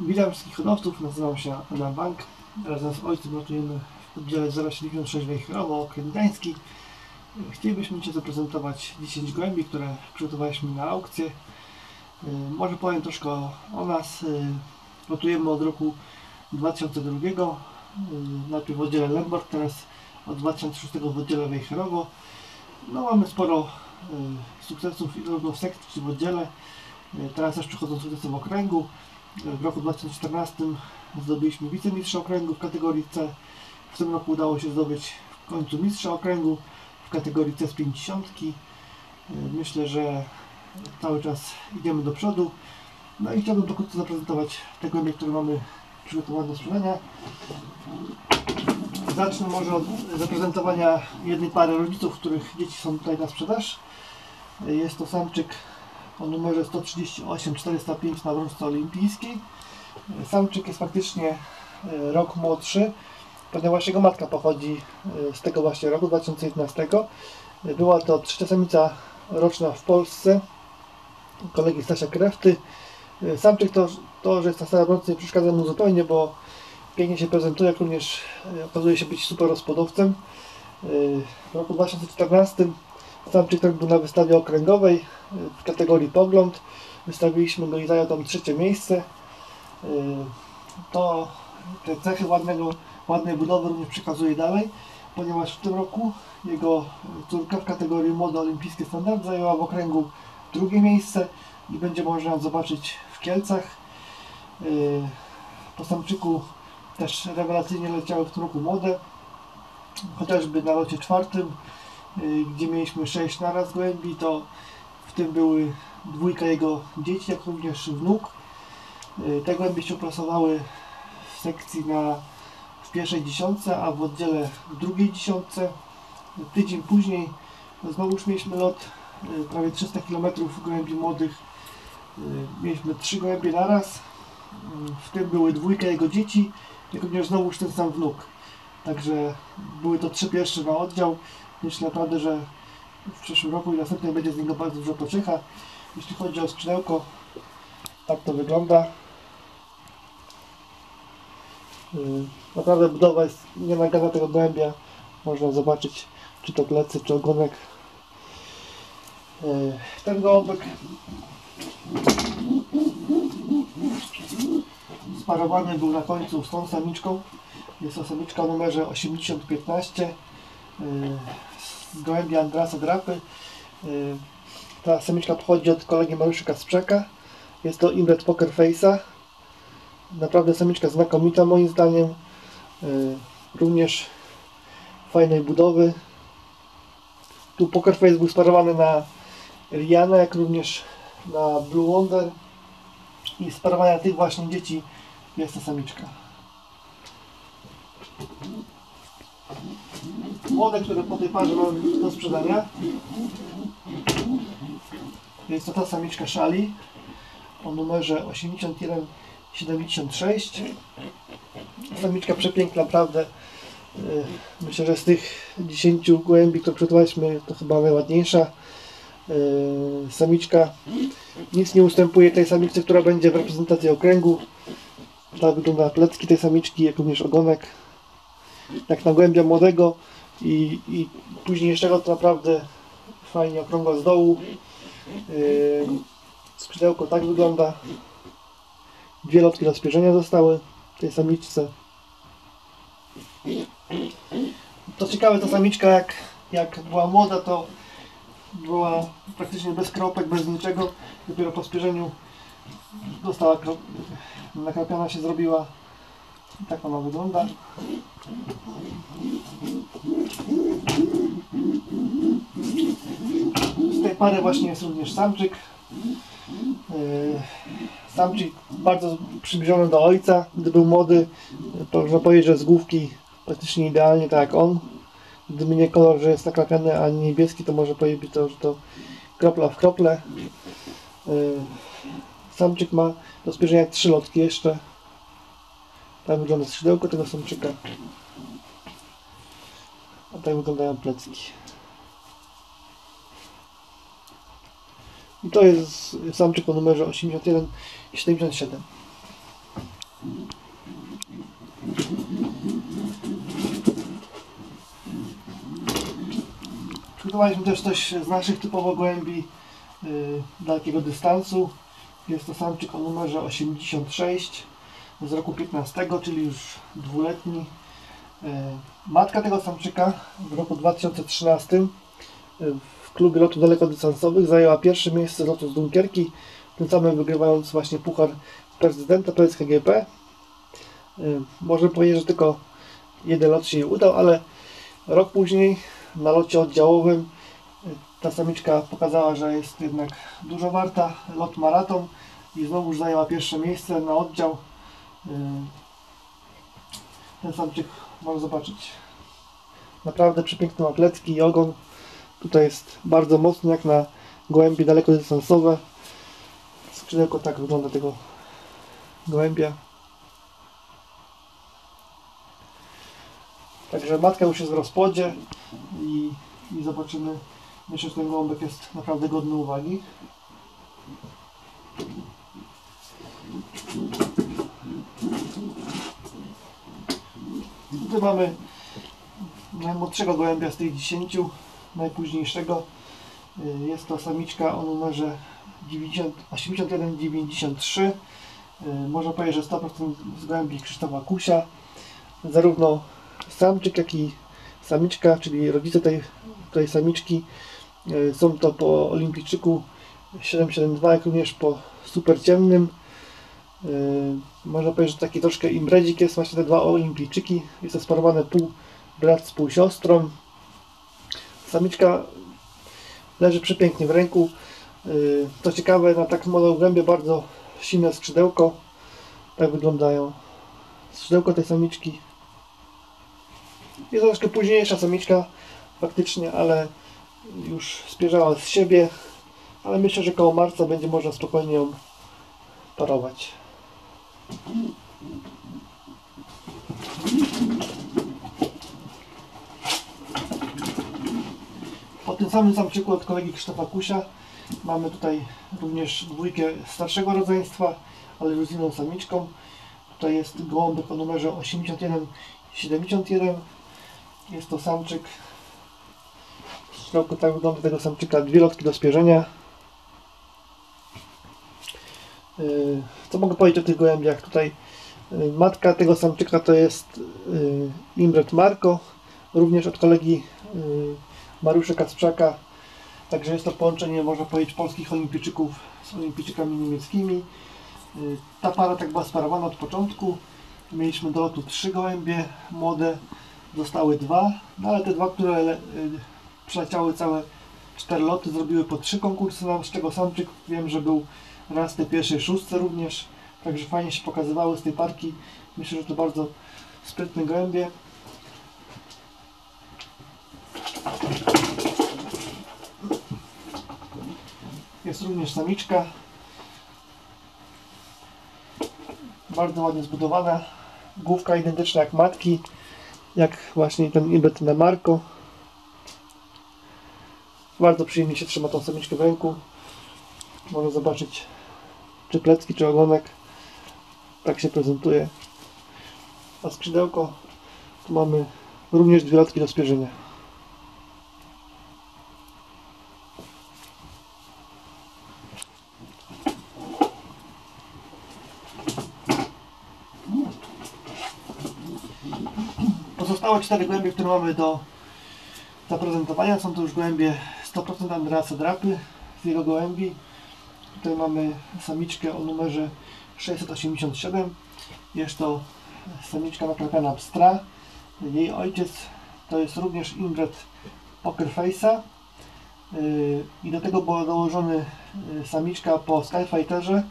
Witam wszystkich hodowców, nazywam się Adam Bank. Razem z ojcem notujemy w oddziale 076 Wejherowo, okręg gdański. Chcielibyśmy Cię zaprezentować 10 gołębi, które przygotowaliśmy na aukcję. Y, Może powiem troszkę o, nas. Notujemy od roku 2002, y, najpierw w oddziale Lembort, teraz od 2006 w oddziale Wejherowo. No mamy sporo sukcesów i zarówno w sekcji, czy w oddziale. Teraz też przychodzą sukcesy w okręgu. W roku 2014 zdobyliśmy wicemistrza okręgu w kategorii C. W tym roku udało się zdobyć w końcu mistrza okręgu w kategorii C z 50. Myślę, że cały czas idziemy do przodu. No i chciałbym pokrótce zaprezentować te głębie, które mamy przygotowane do sprzedania. Zacznę może od zaprezentowania jednej pary rodziców, których dzieci są tutaj na sprzedaż. Jest to samczyk o numerze 138 405 na brązce olimpijskiej. Samczyk jest faktycznie e, rok młodszy, ponieważ jego matka pochodzi e, z tego właśnie roku 2011. E, Była to trzecia samica roczna w Polsce kolegi Stasia Krefty. E, Samczyk to, to że jest na brązce nie przeszkadza mu zupełnie, bo pięknie się prezentuje, jak również okazuje się być super rozpodowcem. W roku 2014 Samczyk ten był na wystawie okręgowej w kategorii pogląd. Wystawiliśmy go i zajął tam trzecie miejsce. E, To te cechy ładnego, ładnej budowy również przekazuje dalej, ponieważ w tym roku jego córka w kategorii młode olimpijskie standard zajęła w okręgu drugie miejsce i będzie można zobaczyć w Kielcach. E, Po Samczyku też rewelacyjnie leciały w tym roku młode, chociażby na locie czwartym y, gdzie mieliśmy 6 naraz gołębi, to w tym były dwójka jego dzieci, jak również wnuk. Y, Te gołębie się uplasowały w sekcji na, w pierwszej dziesiątce, a w oddziale w drugiej dziesiątce. Tydzień później znowuż mieliśmy lot y, prawie 300 km gołębi młodych. Y, Mieliśmy trzy gołębie naraz. Y, W tym były dwójka jego dzieci, jak również znowuż ten sam wnuk. Także były to trzy pierwsze na oddział. Myślę naprawdę, że w przyszłym roku i następnym będzie z niego bardzo dużo pociecha. Jeśli chodzi o skrzydełko, tak to wygląda. Yy, Naprawdę budowa jest nienagana tego gołębia. Można zobaczyć, czy to plecy, czy ogonek. Yy, Ten gołąbek sparowany był na końcu z tą samiczką. Jest to samiczka numerze 8015 yy, z gołębia Andrasa Drapy. Yy, Ta samiczka pochodzi od kolegi Mariusza Kasprzaka. Jest to Imret Poker Face'a. Naprawdę samiczka znakomita moim zdaniem. Yy, Również fajnej budowy. Tu Poker Face był sparowany na Rihanna, jak również na Blue Wonder. I sparowania tych właśnie dzieci jest ta samiczka. Młode, które po tej parze mamy do sprzedania. Jest to ta samiczka szali o numerze 8176. Samiczka przepiękna, naprawdę. Yy, Myślę, że z tych 10 gołębi, które przygotowaliśmy, to chyba najładniejsza. Yy, Samiczka nic nie ustępuje tej samiczce, która będzie w reprezentacji okręgu. Tak wygląda plecki tej samiczki, jak również ogonek. Jak na głębia młodego i, i późniejszego to naprawdę fajnie okrągła z dołu. Yy, skrzydełko tak wygląda. Dwie lotki do spierzenia zostały w tej samiczce. To ciekawe, ta samiczka jak, jak była młoda, to była praktycznie bez kropek, bez niczego. Dopiero po spierzeniu dostała krop... nakrapiana się zrobiła. Tak ona wygląda. Z tej pary właśnie jest również samczyk. Yy, Samczyk bardzo przybliżony do ojca. Gdy był młody, to można powiedzieć, że z główki praktycznie idealnie tak jak on. Gdyby nie kolor, że jest nakrapiany, a nie niebieski, to może powiedzieć to, że to kropla w krople. Yy, Samczyk ma do spierzenia trzy lotki jeszcze. Tak wygląda skrzydełko tego samczyka. A tak wyglądają plecki. I to jest samczyk o numerze 81 i 77. Przygotowaliśmy też coś z naszych typowo gołębi yy, dalekiego dystansu. Jest to samczyk o numerze 86 z roku 15, czyli już dwuletni. Yy, matka tego samczyka w roku 2013 yy, w klubie lotów dalekodystansowych zajęła pierwsze miejsce z lotu z Dunkierki, tym samym wygrywając właśnie puchar prezydenta PSKGP. Yy, Może powiedzieć, że tylko jeden lot się jej udał, ale rok później na locie oddziałowym ta samiczka pokazała, że jest jednak dużo warta. Lot maraton i znowu zajęła pierwsze miejsce na oddział. Y, Ten samczyk można zobaczyć. Naprawdę przepiękne atletki i ogon. Tutaj jest bardzo mocny jak na gołębie dalekodystansowe. Skrzydełko tak wygląda tego gołębia. Także matka już jest w rozpłodzie i, i zobaczymy. Myślę, że ten gołąbek jest naprawdę godny uwagi. Tutaj mamy najmłodszego gołębia z tych 10, najpóźniejszego. Y, Jest to samiczka o numerze 90 8193. Y, Można powiedzieć, że 100% z gołębi Krzysztofa Kusia. Zarówno samczyk, jak i samiczka, czyli rodzice tej, tej samiczki e, są to po olimpijczyku 772, jak również po super E, Można powiedzieć, że taki troszkę imbredzik jest właśnie te dwa olimpijczyki. Jest to sparowane pół brat z pół siostrą. Samiczka leży przepięknie w ręku. E, Co ciekawe, na tak młodą gębie bardzo silne skrzydełko. Tak wyglądają skrzydełko tej samiczki. Jest to troszkę późniejsza samiczka faktycznie, ale już spierzała z siebie. Ale myślę, że koło marca będzie można spokojnie ją parować. Po tym samym samczyku od kolegi Krzysztofa Kusia mamy tutaj również dwójkę starszego rodzeństwa, ale już z inną samiczką. Tutaj jest gołąbek o numerze 8171. Jest to samczyk. W środku tak wygląda tego samczyka. Dwie lotki do spierzenia. Yy, Co mogę powiedzieć o tych gołębiach? Tutaj yy, matka tego samczyka to jest yy, Imbret Marko, również od kolegi Mariusza Kacprzaka. Także jest to połączenie, można powiedzieć, polskich olimpijczyków z olimpijczykami niemieckimi. Ta para tak była sparowana od początku. Mieliśmy do lotu trzy gołębie młode, zostały dwa, no ale te dwa, które le, przeleciały całe cztery loty, zrobiły po trzy konkursy, nam z czego samczyk wiem, że był raz tej pierwszej szóstce również, także fajnie się pokazywały z tej parki. Myślę, że to bardzo sprytne gołębie. Jest również samiczka. Bardzo ładnie zbudowana. Główka identyczna jak matki. Jak właśnie ten Ibet na Marco. Bardzo przyjemnie się trzyma tą samiczkę w ręku. Można zobaczyć czy plecki, czy ogonek. Tak się prezentuje. A skrzydełko tu mamy również dwie lotki do spierzenia. Pozostałe cztery gołębie, które mamy do zaprezentowania, są to już gołębie 100% Andreasa Drapy z jego gołębi. Tutaj mamy samiczkę o numerze 687. Jest to samiczka nakrapiana Pstra. Jej ojciec to jest również Ingrid Pokerface'a. Yy, I do tego była dołożony yy, samiczka po Skyfighterze,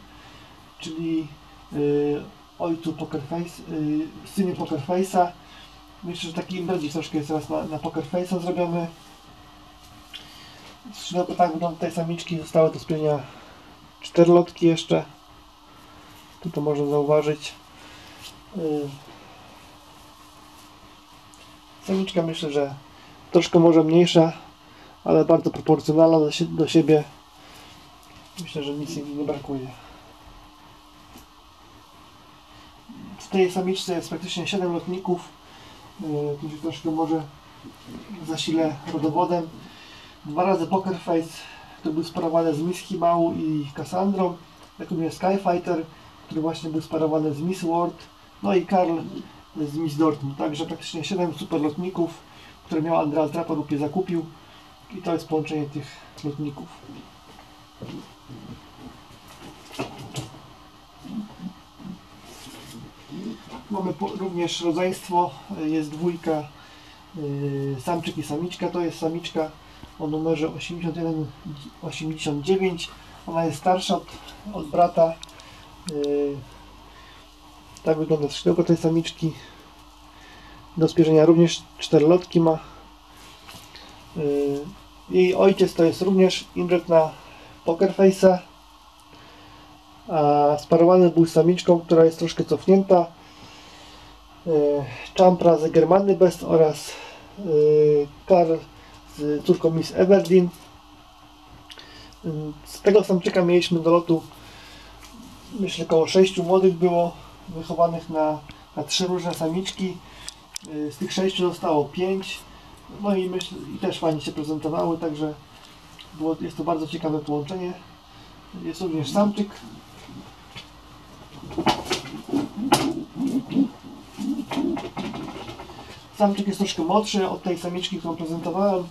czyli yy, ojcu Pokerface, synie Pokerface'a. Myślę, że taki imbredzik troszkę jest teraz na, na Pokerface'a zrobiony. Skrzydełko tak wygląda tej samiczki. Zostały do spienia cztery lotki jeszcze. Tu to można zauważyć. Samiczka myślę, że troszkę może mniejsza, ale bardzo proporcjonalna do, sie do siebie. Myślę, że nic jej nie brakuje. w tej samiczce jest praktycznie 7 lotników. Yy, Tu troszkę może zasilę rodowodem. Dwa razy Poker Face, który był sparowany z Miss Himału i Cassandrą. Jak również Skyfighter, który właśnie był sparowany z Miss World. No i Karl z Miss Dortmund. Także praktycznie 7 super lotników, które miał Andrea Trapa lub je zakupił. I to jest połączenie tych lotników. Mamy również rodzeństwo, jest dwójka, y, samczyk i samiczka, to jest samiczka o numerze 81-89, ona jest starsza od, od brata, y, tak wygląda skrzydełko tej samiczki, do spierzenia również czterolotki ma, Y, jej ojciec to jest również Imret na Poker Face'a, a sparowany był samiczką, która jest troszkę cofnięta. Y, Champra z Germany Best oraz Karl z córką Miss Everdeen. Y, Z tego samczyka mieliśmy do lotu myślę około 6 młodych było wychowanych na, na trzy różne samiczki. Y, Z tych sześciu zostało 5. No i myślę, i też fajnie się prezentowały, także było, jest to bardzo ciekawe połączenie. Jest również samczyk. Samczyk jest troszkę młodszy od tej samiczki, którą prezentowałem.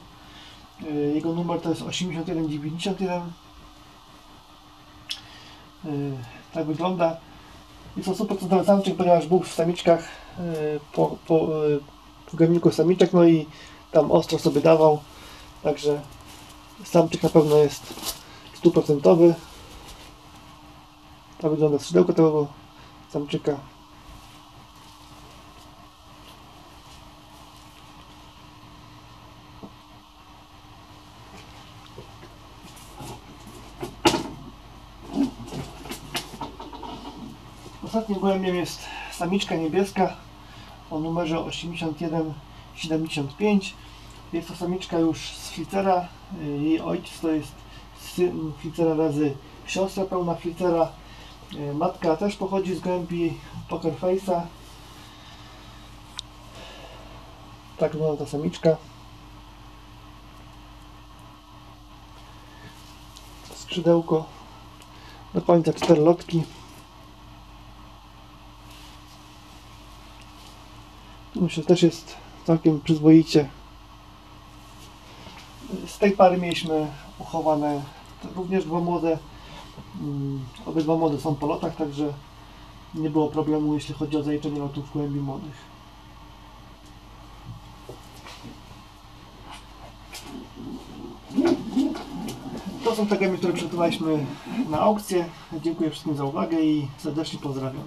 Yy, Jego numer to jest 8191. Yy, Tak wygląda. Jest to super cudowny samczyk, ponieważ był w samiczkach yy, po, po, garniku samiczek, no i tam ostro sobie dawał. Także samczyk na pewno jest stuprocentowy. Tak wygląda skrzydełko tego samczyka. Ostatnim gołębiem jest samiczka niebieska o numerze 8175. Jest to samiczka już z flicera. Jej ojciec to jest syn flicera razy siostra pełna flicera. Matka też pochodzi z gołębi Poker Face'a. Tak wygląda ta samiczka. Skrzydełko. Do końca cztery lotki. Myślę też jest całkiem przyzwoicie. Z tej pary mieliśmy uchowane również dwa młode. Mm, Obydwa młode są po lotach, także nie było problemu jeśli chodzi o zaliczenie lotów gołębi młodych. To są te gemy, które przygotowaliśmy na aukcję. Dziękuję wszystkim za uwagę i serdecznie pozdrawiam.